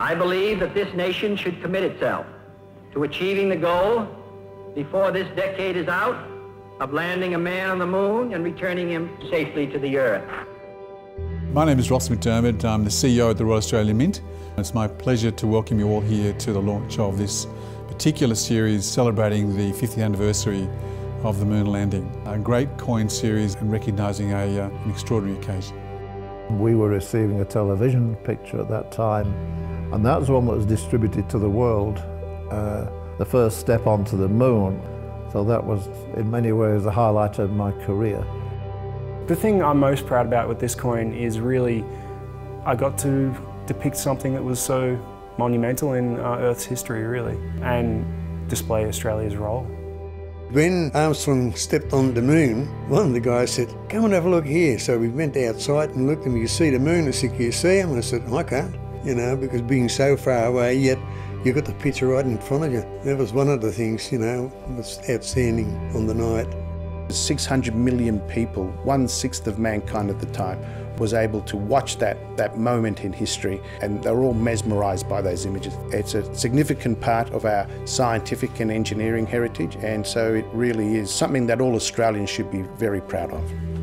I believe that this nation should commit itself to achieving the goal before this decade is out of landing a man on the moon and returning him safely to the earth. My name is Ross MacDiarmid. I'm the CEO at the Royal Australian Mint. It's my pleasure to welcome you all here to the launch of this particular series celebrating the 50th anniversary of the moon landing. A great coin series and recognising a, uh, an extraordinary occasion. We were receiving a television picture at that time and that was one that was distributed to the world, uh, the first step onto the moon. So that was in many ways the highlight of my career. The thing I'm most proud about with this coin is really I got to depict something that was so monumental in uh, Earth's history really and display Australia's role. When Armstrong stepped on the moon, one of the guys said, come and have a look here. So we went outside and looked and could see the moon. I said, can you see him? And I said, I can't, you know, because being so far away, yet you got the picture right in front of you. That was one of the things, you know, was outstanding on the night. 600 million people, one sixth of mankind at the time, was able to watch that, that moment in history and they're all mesmerised by those images. It's a significant part of our scientific and engineering heritage and so it really is something that all Australians should be very proud of.